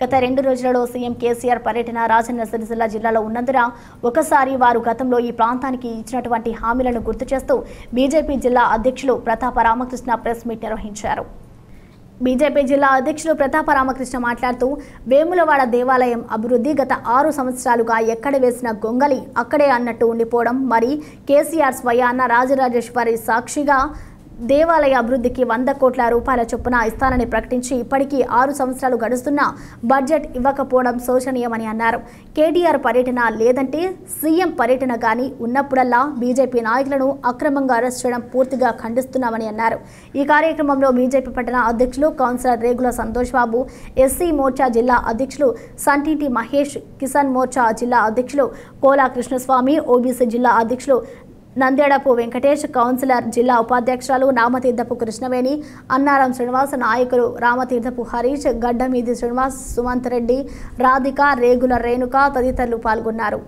గత రెండు రోజులలో సీఎం కేసీఆర్ పర్యటన రాజన్న సిరిసిల్ల జిల్లాలో ఉన్నందున ఒకసారి వారు గతంలో ఈ ప్రాంతానికి ఇచ్చినటువంటి హామీలను గుర్తు చేస్తూ బీజేపీ జిల్లా అధ్యక్షులు ప్రతాప రామకృష్ణ ప్రెస్ మీట్ నిర్వహించారు. బీజేపీ జిల్లా అధ్యక్షులు ప్రతాప రామకృష్ణ మాట్లాడుతూ వేములవాడ దేవాలయం అభివృద్ధి గత ఆరు సంవత్సరాలుగా ఎక్కడ వేసిన గొంగలి అక్కడే అన్నట్టు ఉండిపోవడం మరి కేసీఆర్ స్వయాన రాజరాజేశ్వరి సాక్షిగా దేవాలయ అభివృద్ధికి వంద కోట్ల రూపాయల చొప్పున ఇస్తానని ప్రకటించి ఇప్పటికీ ఆరు సంవత్సరాలు గడుస్తున్నా బడ్జెట్ ఇవ్వకపోవడం శోచనీయమని అన్నారు. కేటీఆర్ పర్యటన లేదంటే సీఎం పర్యటన కానీ ఉన్నప్పుడల్లా బీజేపీ నాయకులను అక్రమంగా అరెస్ట్ చేయడం పూర్తిగా ఖండిస్తున్నామని అన్నారు. ఈ కార్యక్రమంలో బీజేపీ పట్టణ అధ్యక్షులు కౌన్సిలర్ రేగుల సంతోష్ బాబు ఎస్సీ మోర్చా జిల్లా అధ్యక్షులు సంటింటి మహేష్ కిసాన్ మోర్చా జిల్లా అధ్యక్షులు కోలా కృష్ణస్వామి ఓబీసీ జిల్లా అధ్యక్షులు నంద్యాడపు వెంకటేష్ కౌన్సిలర్ జిల్లా ఉపాధ్యక్షురాలు నామతీర్థపు కృష్ణవేణి అన్నారం శ్రీనివాస్ నాయకులు రామతీర్థపు హరీష్ గడ్డమీది శ్రీనివాస్ సుమంత్ రెడ్డి రాధిక రేగుల రేణుక తదితరులు పాల్గొన్నారు.